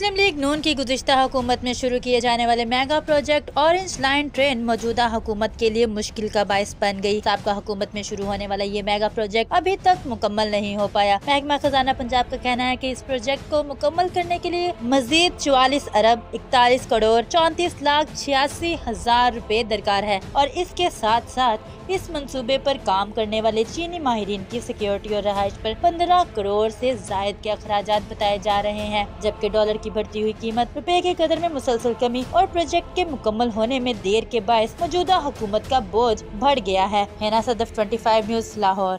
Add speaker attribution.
Speaker 1: मुस्लिम league नून की गुजशत हुकूमत में शुरू किए जाने वाले mega project orange line train मौजूदा हुकूमत के लिए मुश्किल का बायस बन गई। सबका हुकूमत में शुरू होने वाला ये मेगा प्रोजेक्ट अभी तक मुकम्मल नहीं हो पाया। महकमा खजाना पंजाब का कहना है कि इस प्रोजेक्ट को मुकम्मल करने के लिए मजीद चौवालीस अरब इकतालीस करोड़ चौंतीस लाख छियासी हज़ार रूपए दरकार है और इसके साथ साथ इस मंसूबे पर काम करने वाले चीनी माहरीन की सिक्योरिटी और रहायश पर पंद्रह करोड़ से जायद के अखराज बताए जा रहे हैं, जबकि डॉलर की बढ़ती हुई कीमत रुपए के कदर में मुसलसल कमी और प्रोजेक्ट के मुकम्मल होने में देर के बायस मौजूदा हुकूमत का बोझ बढ़ गया है। Sadaf twenty news Lahore.